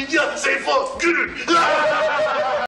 milyar sayfa gülün.